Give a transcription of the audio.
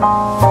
Oh.